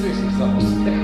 Sim, sim,